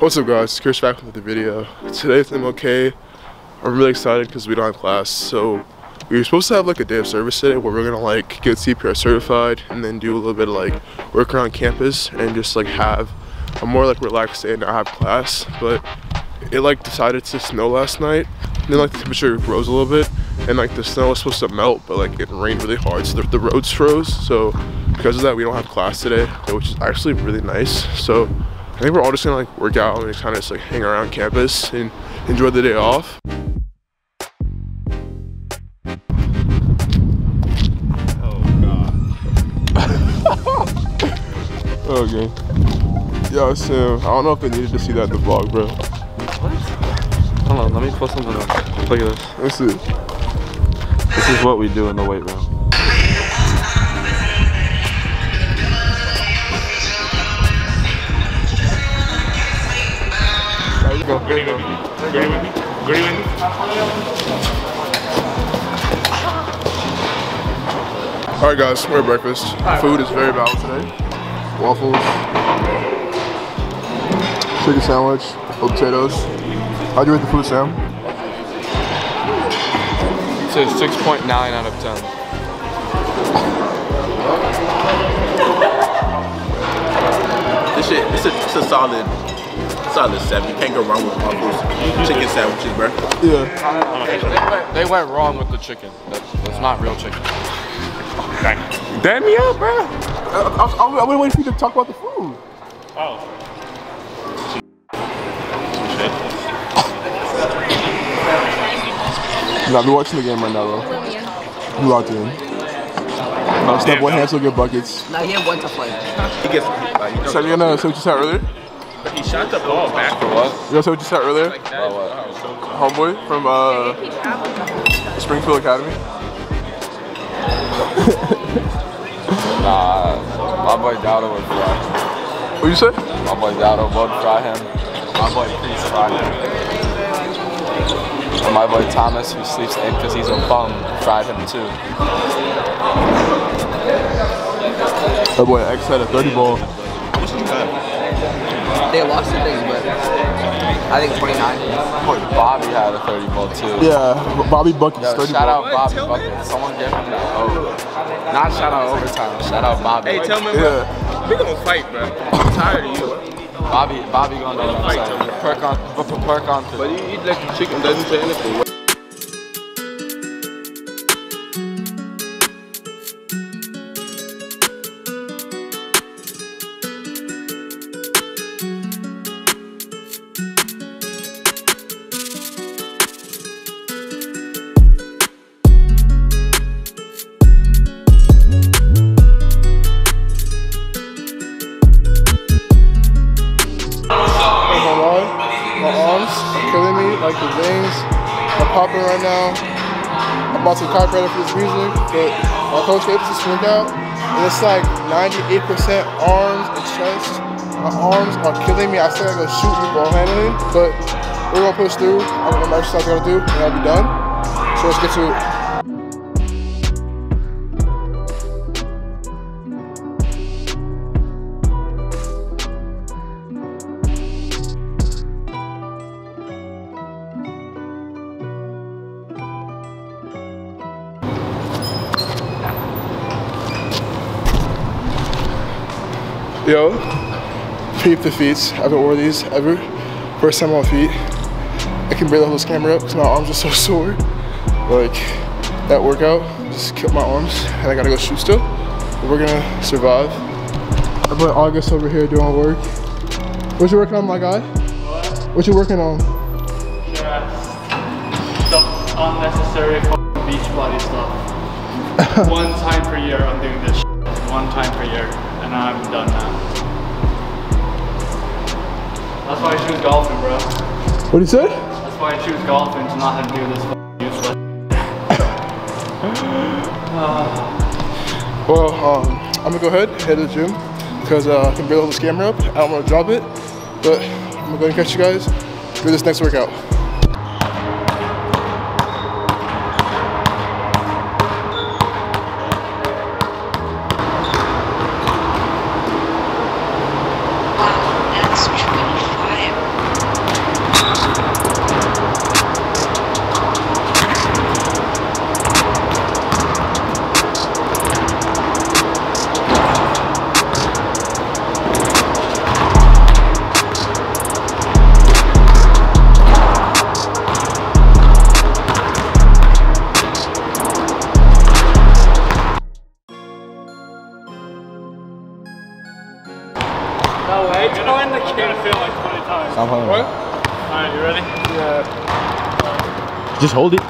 What's up guys, Chris back with the video. Today's MLK. I'm really excited because we don't have class. So we were supposed to have like a day of service today where we're gonna like get CPR certified and then do a little bit of like work around campus and just like have a more like relaxed day and not have class. But it like decided to snow last night. And then like the temperature rose a little bit and like the snow was supposed to melt but like it rained really hard so the, the roads froze. So because of that we don't have class today which is actually really nice. So I think we're all just gonna like work out and kind of just like hang around campus and enjoy the day off. Oh, okay. Yo, Sam, I don't know if they needed to see that in the vlog, bro. What? Hold on, let me pull something up. Look at this. Let's see. This is what we do in the weight room. There you go. There you go. Alright guys, we're at breakfast. Food is very balanced today. Waffles, chicken sandwich, potatoes. How'd you rate the food, Sam? It says 6.9 out of 10. This shit, it's a, it's a solid, solid seven. You can't go wrong with waffles, chicken sandwiches, bro. Yeah. They went wrong with the chicken. That's, that's not real chicken. Damn me up, bro. I, I, I, I've waiting for you to talk about the food. Oh. Nah, be watching the game right now, bro. You locked in. No, step one Hansel get buckets. Now he had one to play. He gets, like, you know, So you gonna say what you said earlier? He shot the ball back for What? You gonna say what you said earlier? Oh, what? Homeboy from uh, Springfield Academy. Nah, my boy Dowdo would fry. What you say? My boy Dowdo would fry him. My boy Priest fried him. And my boy Thomas, who sleeps in because he's a bum, fried him too. That boy X had a 30 ball. They lost the thing, but I think 29. Bobby had a 30 ball too. Yeah, Bobby Buckets, Yo, 30 shout ball. out Bobby Bucket. Someone give him that. Oh. Not shout out overtime. Shout out Bobby. Hey, tell me, Yeah. we gonna fight, bro. I'm tired of you. Bobby, Bobby gonna know what I'm saying. Perk on, put a perk on. But you eat like the chicken doesn't say anything. For this music, but my coach gave us this workout, and it's like 98% arms and chest. My arms are killing me. I said I'm gonna shoot me ball handling, but we're gonna push through. I'm gonna exercise I gotta do, and I'll be done. So let's get to it. Yo, peep the feet. I haven't worn these ever. First time on feet. I can barely hold this camera up because my arms are so sore. Like, that workout just killed my arms and I gotta go shoot still. But we're gonna survive. I put August over here doing work. What you working on, my guy? What? What you working on? Some unnecessary beach body stuff. One time per year I'm doing this shit. One time per year. And I'm done now. That's why I choose golfing, bro. What did you say? That's why I choose golfing to not have to do this useless Well, um, I'm gonna go ahead, head to the gym because uh, I can barely hold this camera up. I don't want to drop it, but I'm gonna go ahead and catch you guys do this next workout. Just hold it. I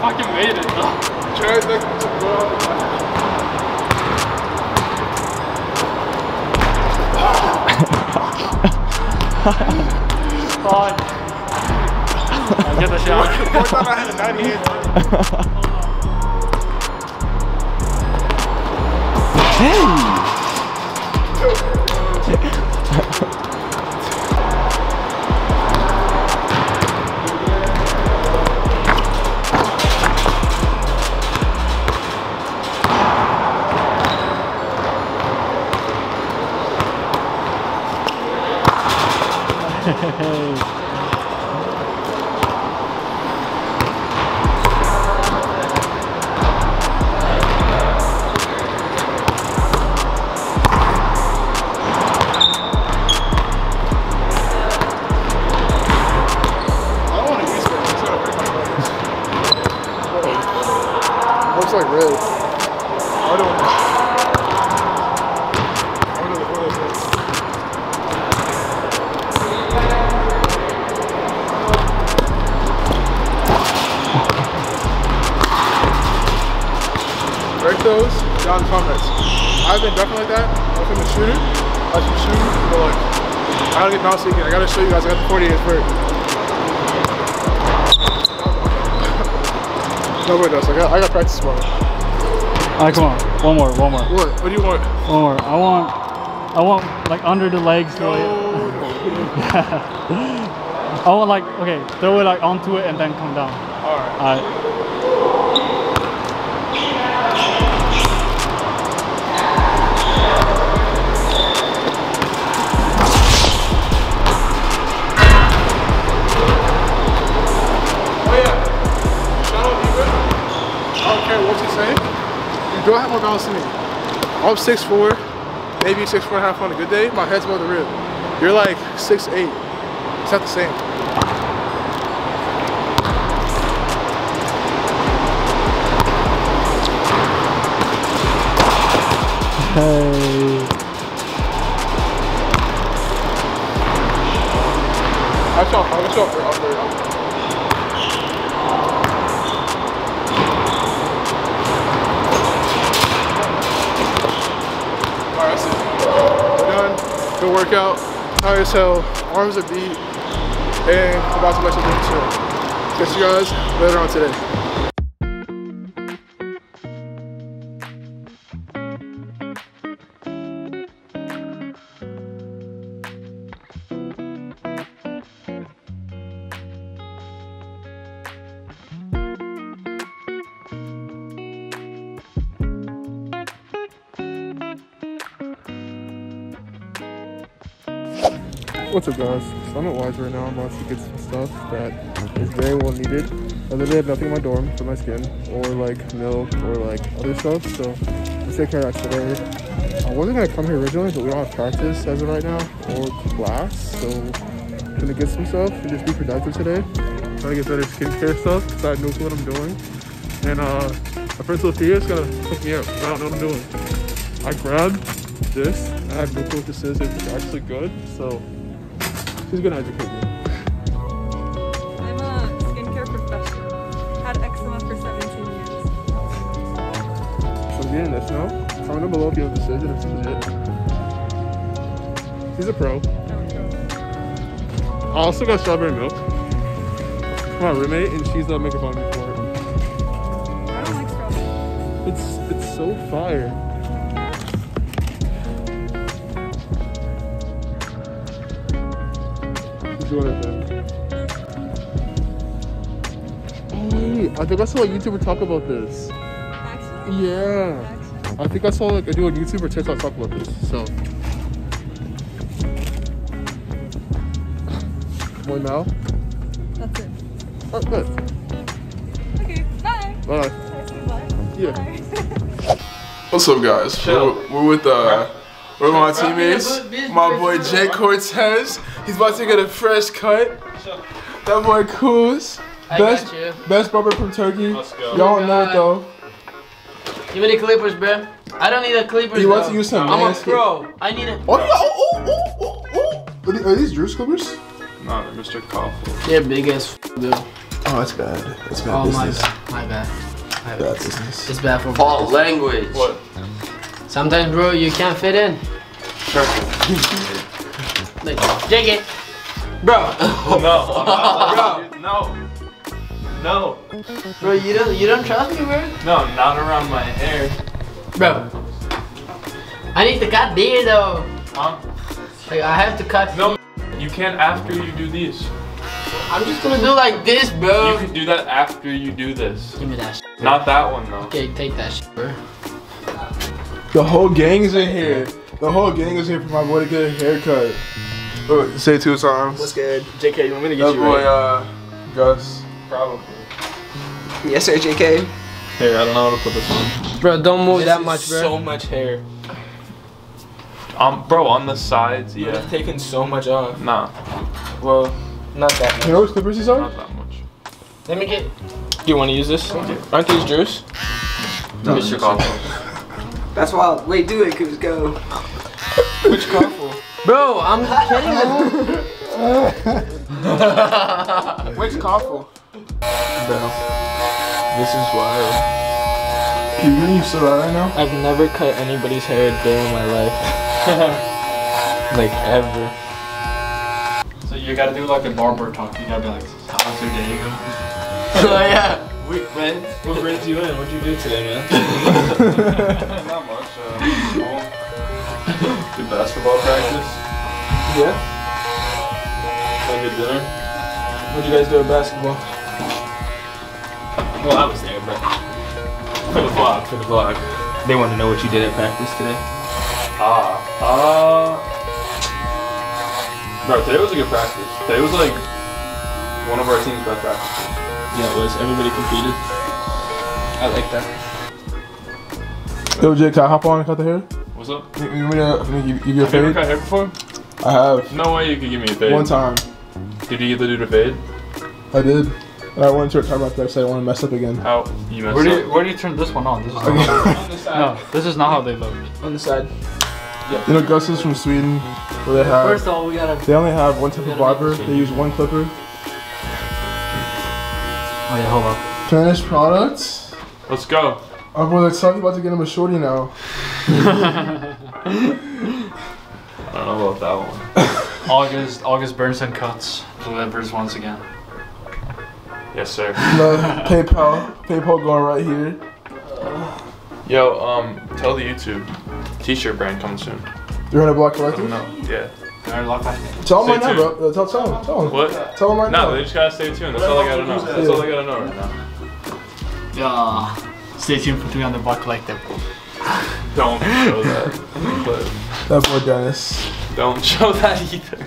fucking made it. Try to out. Fine. Get the shot. One time I had a 98. I those down in the comments. I've been ducking like that. I've been a shooter. I've been shooting, but like, I gotta get bounce again. I gotta show you guys. I got the 48 vert. Nobody does. I got, I got practice tomorrow. Alright, come on. One more, one more. What? What do you want? One more. I want, I want like under the legs. throw it. I want like, okay, throw it like onto it and then come down. Alright. Alright. Care what you say. You don't have more balance than me. I'm 6'4", maybe 6'4 and a half on a good day. My head's above the rib. You're like 6'8". It's not the same. Hey. I shot, I shot for Done. Good workout. Tired as hell. Arms are beat. And about to let you get chill. Catch you guys later on today. What's up guys? At Wise right now. I'm about to get some stuff that is very well needed. I literally have nothing in my dorm for my skin or like milk or like other stuff. So let's take care of that today. I wasn't gonna come here originally, but we don't have practice as of right now or class. So I'm gonna get some stuff and just be productive today. Try to get better skincare stuff because I have no clue what I'm doing. And uh, my friend Sofia is gonna hook me up. I don't know what I'm doing. I grabbed this. I have no clue what this is. It's actually good. So she's gonna educate me. I'm a skincare professional. Had eczema for 17 years. So getting this now. Comment below if you have a decision if this is it. She's a pro. I also got strawberry milk. My roommate and she's uh, making fun of me for it. I don't like strawberry. It's it's so fire. Doing it then. Oh wait, I think I saw a YouTuber talk about this. Actually? Yeah. Actually. I think I saw like a do a YouTube or TikTok talk about this. So. More now? That's it. Oh, good. Okay, bye. Bye. Can I say bye? Yeah. Bye. What's up, guys? We're, we're with uh, we're with my teammates. My boy Jay Cortez. He's about to get a fresh cut. That boy Coos. Best, best barber from Turkey. Y'all oh don't know it though. Give me the clippers, bro. I don't need a clippers. He wants though. to use some I'm a pro. I need a. Oh, yeah, oh, oh, oh, oh, oh. Are these- Are these Drew's clippers? No, they're Mr. Coffee. They're big as f- dude. Oh, that's bad. That's bad Oh my business. bad. My bad. My Bad bad. business. It's bad for Fault language. What? Sometimes, bro, you can't fit in. Like, dig it, bro. No, I'm. No. No. Bro, you don't you don't trust me, bro. No, not around my hair. Bro, I need to cut there though. Huh? Like, I have to cut. No, you can't after you do these. I'm just gonna do like this, bro. You can do that after you do this. Give me that. Shit. Not that one though. Okay, take that shit, bro. The whole gang is in here. The whole gang is here for my boy to get a haircut. Oh, say it two times. What's good? JK, you want me to get That you boy, ready? uh, Gus. Probably. Yes, sir, JK. Here, I don't know how to put this on. Bro, don't move This that is much, bro. So much hair. Um, bro, on the sides, Yeah. yeah. You've taken so much off. Nah, Well, not that much. You know what clippers these are? not that much. Let me get. Do you want to use this? Aren't these Drew's? Mr. Coffee. That's wild. Wait, do it, Coos. Go. Which couple? Bro, I'm kidding. Which couple? This is wild. You really you so right now? I've never cut anybody's hair a day in my life. like ever. So you gotta do like a barber talk. You gotta be like, how's your day going? oh yeah. Wait, man, what brings you in? What'd you do today, man? Not much. Uh, school. Good basketball practice. Yeah. Had a good dinner. What'd you guys do at basketball? Well, I was there, but for the vlog, for the vlog. They want to know what you did at practice today. Ah. Uh. Bro, today was a good practice. Today was like one of our team's best practices. Yeah, it was. Everybody competed. I like that. Yo, Jay, can I hop on and cut the hair? What's up? You, you want me to let me give, give you Have you ever cut hair before? I have. No way you could give me a fade. One time. Did you get to do the fade? I did. And I went to a time after I said I want to mess up again. How you messed Where do up? you, where do you turn this one on? This is not how, On the side. no, this is not how they look. On the side. You know, Gus is from Sweden, where they have First of all, we gotta. they only have one type of barber. They use one clipper. Oh yeah, hold up. Finished products. Let's go. Oh boy, let's talk about to get him a shorty now. I don't know about that one. August August Burns and Cuts delivers once again. Yes, sir. The PayPal, PayPal going right here. Yo, um, tell the YouTube t-shirt brand coming soon. 300 block Let them collective. know. Yeah. Alright, lock back. Tell them right Stay now, bro. Tell, tell them. Tell them. What? Tell them right No, now. they just gotta stay tuned. That's all I gotta know. That's all I gotta know right now. Yeah. Stay tuned for 300 Block Collective. Don't show that. But That boy Dennis. don't show that either.